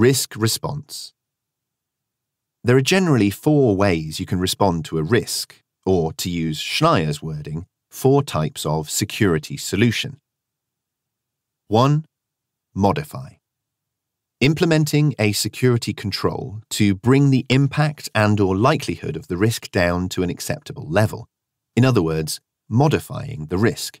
Risk response. There are generally four ways you can respond to a risk, or to use Schneier's wording, four types of security solution. 1. Modify. Implementing a security control to bring the impact and or likelihood of the risk down to an acceptable level. In other words, modifying the risk.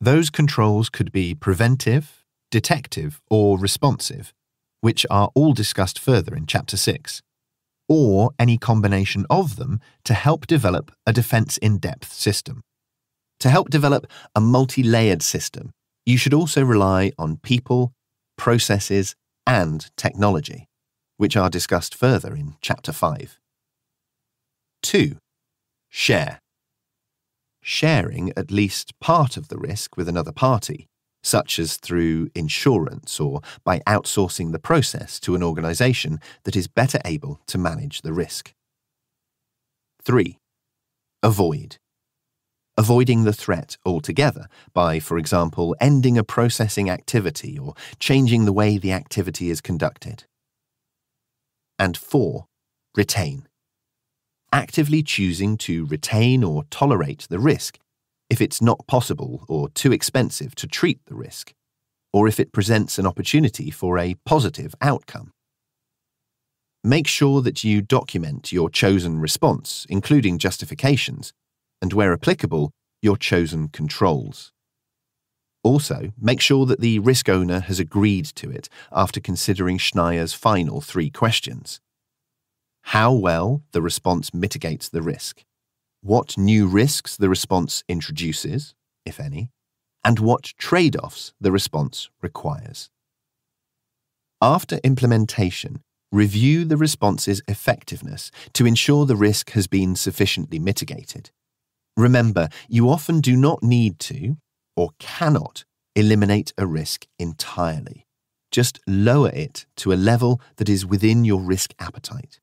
Those controls could be preventive, detective, or responsive, which are all discussed further in Chapter 6, or any combination of them to help develop a defense in depth system. To help develop a multi layered system, you should also rely on people, processes, and technology, which are discussed further in Chapter 5. 2. Share sharing at least part of the risk with another party, such as through insurance or by outsourcing the process to an organisation that is better able to manage the risk. 3. Avoid. Avoiding the threat altogether by, for example, ending a processing activity or changing the way the activity is conducted. And 4. Retain actively choosing to retain or tolerate the risk if it's not possible or too expensive to treat the risk, or if it presents an opportunity for a positive outcome. Make sure that you document your chosen response, including justifications, and where applicable, your chosen controls. Also, make sure that the risk owner has agreed to it after considering Schneier's final three questions how well the response mitigates the risk, what new risks the response introduces, if any, and what trade offs the response requires. After implementation, review the response's effectiveness to ensure the risk has been sufficiently mitigated. Remember, you often do not need to or cannot eliminate a risk entirely. Just lower it to a level that is within your risk appetite.